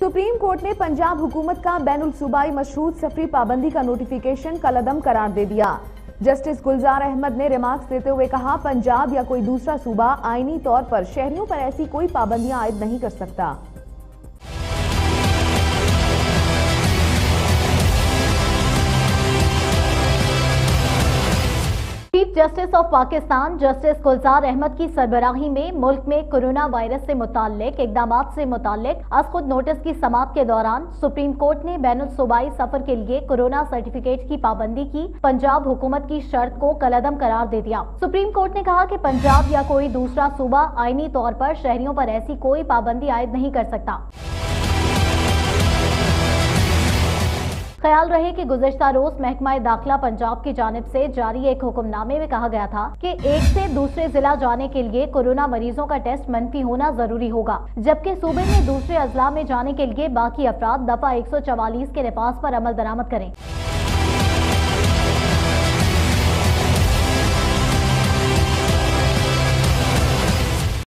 Supreme court ने पंजाब हुकूमत का बैनुल सूबाई मशरूत सफरी पाबंदी का नोटिफिकेशन कलदम करार दे दिया। जस्टिस गुलजार अहमद ने रिमार्क्स देते हुए कहा, पंजाब या कोई दूसरा सूबा आईनी तौर पर शहरियों पर ऐसी कोई पाबंदियाँ आयद नहीं कर सकता। Justice of Pakistan justice Gulzar Ahmed की सरबराही में मुल्क में कोरोना वायरस से मुतालिक इकदाम से मुतालिक आज खुद नोटिस की समाप्त के दौरान सुप्रीम कोर्ट ने बैन सूबाई सफ़र के लिए कोरोना सर्टिफिकेट की पाबंदी की। पंजाब हुकूमत की शर्त को कलदम करार दे दिया। सुप्रीम कोर्ट ने कहा की पंजाब या कोई दूसरा सूबा आईनी तौर पर शहरियों पर ऐसी कोई पाबंदी आयद नहीं कर सकता। ख्याल रहे कि गुजश्ता रोज महकमा दाखिला पंजाब की जानब से जारी एक हुक्मनामे में कहा गया था कि एक से दूसरे जिला जाने के लिए कोरोना मरीजों का टेस्ट मनफी होना ज़रूरी होगा, जबकि सूबे में दूसरे अजला में जाने के लिए बाकी अफराद दफ़ा एक के नफाज आरोप अमल दरामद करें।